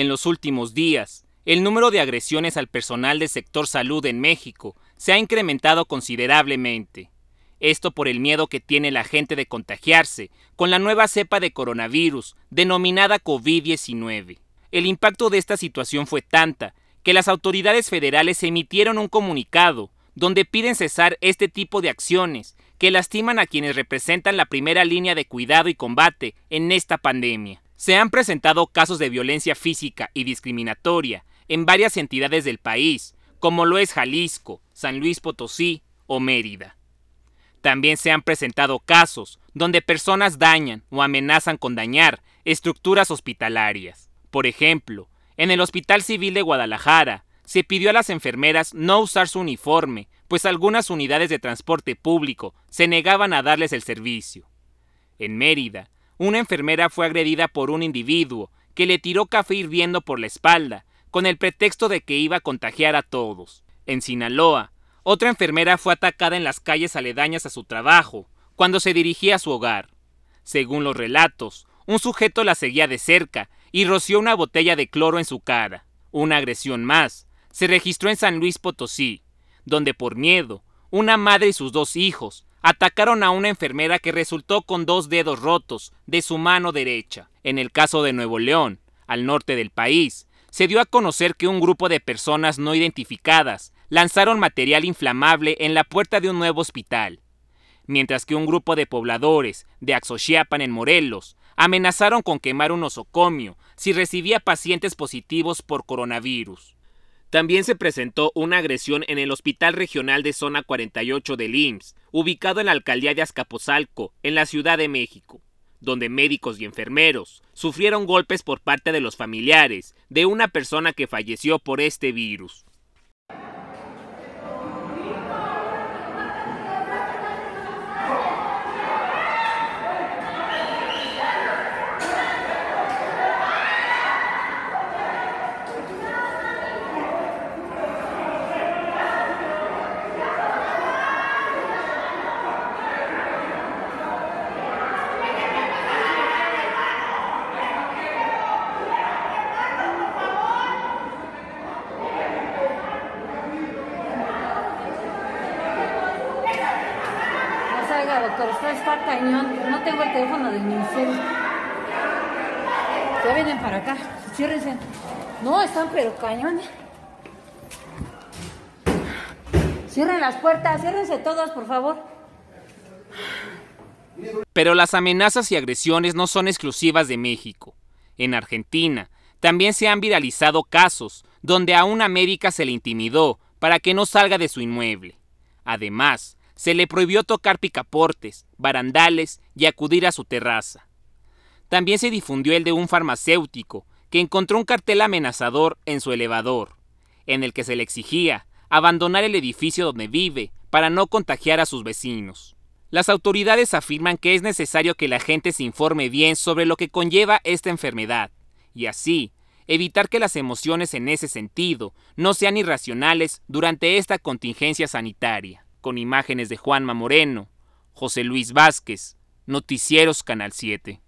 En los últimos días, el número de agresiones al personal del sector salud en México se ha incrementado considerablemente. Esto por el miedo que tiene la gente de contagiarse con la nueva cepa de coronavirus denominada COVID-19. El impacto de esta situación fue tanta que las autoridades federales emitieron un comunicado donde piden cesar este tipo de acciones que lastiman a quienes representan la primera línea de cuidado y combate en esta pandemia. Se han presentado casos de violencia física y discriminatoria en varias entidades del país, como lo es Jalisco, San Luis Potosí o Mérida. También se han presentado casos donde personas dañan o amenazan con dañar estructuras hospitalarias. Por ejemplo, en el Hospital Civil de Guadalajara se pidió a las enfermeras no usar su uniforme, pues algunas unidades de transporte público se negaban a darles el servicio. En Mérida, una enfermera fue agredida por un individuo que le tiró café hirviendo por la espalda, con el pretexto de que iba a contagiar a todos. En Sinaloa, otra enfermera fue atacada en las calles aledañas a su trabajo, cuando se dirigía a su hogar. Según los relatos, un sujeto la seguía de cerca y roció una botella de cloro en su cara. Una agresión más se registró en San Luis Potosí, donde por miedo, una madre y sus dos hijos atacaron a una enfermera que resultó con dos dedos rotos de su mano derecha. En el caso de Nuevo León, al norte del país, se dio a conocer que un grupo de personas no identificadas lanzaron material inflamable en la puerta de un nuevo hospital, mientras que un grupo de pobladores de Axochiapan en Morelos amenazaron con quemar un osocomio si recibía pacientes positivos por coronavirus. También se presentó una agresión en el Hospital Regional de Zona 48 del IMSS, ubicado en la alcaldía de Azcapotzalco, en la Ciudad de México, donde médicos y enfermeros sufrieron golpes por parte de los familiares de una persona que falleció por este virus. Doctor, esto está cañón. No tengo el teléfono del ministerio. Ya vienen para acá, ciérrense. No, están pero cañones. Cierren las puertas, ciérrense todas, por favor. Pero las amenazas y agresiones no son exclusivas de México. En Argentina también se han viralizado casos donde a una médica se le intimidó para que no salga de su inmueble. Además, se le prohibió tocar picaportes, barandales y acudir a su terraza. También se difundió el de un farmacéutico que encontró un cartel amenazador en su elevador, en el que se le exigía abandonar el edificio donde vive para no contagiar a sus vecinos. Las autoridades afirman que es necesario que la gente se informe bien sobre lo que conlleva esta enfermedad, y así evitar que las emociones en ese sentido no sean irracionales durante esta contingencia sanitaria con imágenes de Juanma Moreno, José Luis Vázquez, Noticieros Canal 7.